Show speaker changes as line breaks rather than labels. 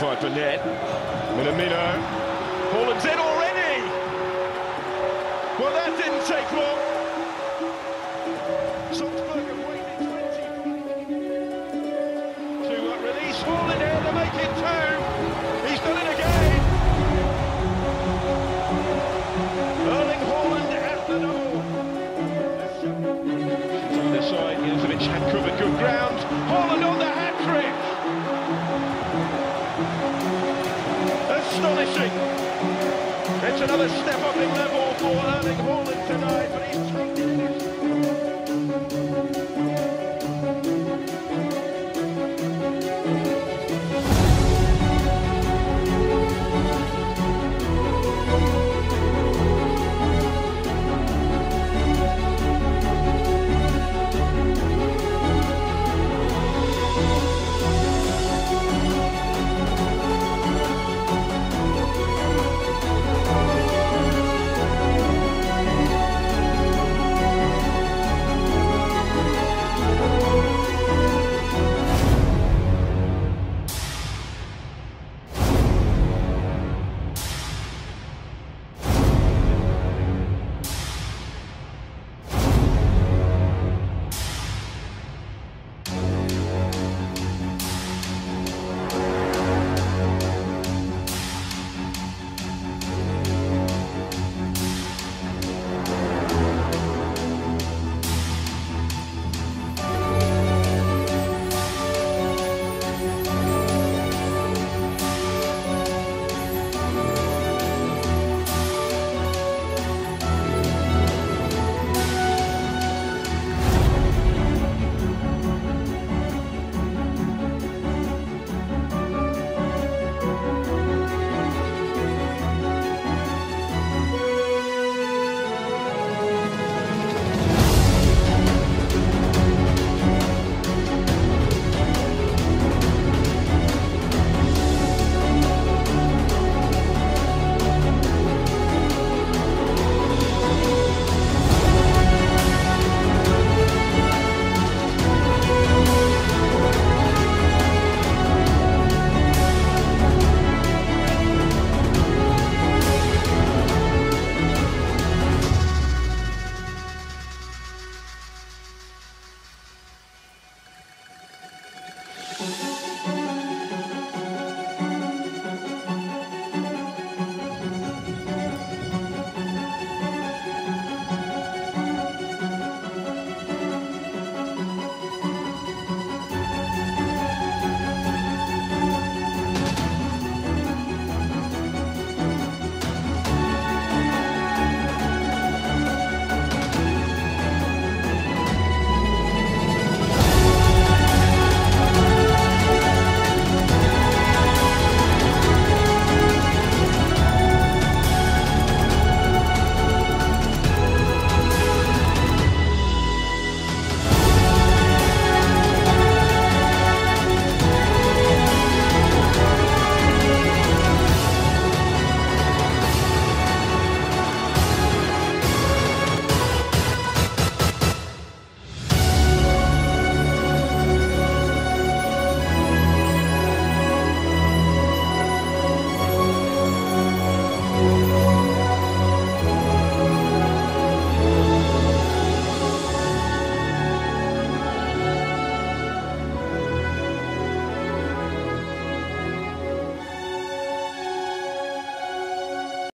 by Burnett. Minamino. Haaland's in already! Well, that didn't take long. Salzburg have waited 20. To uh, release Holland. another step up in level for Erling Haaland tonight, but he's struggling.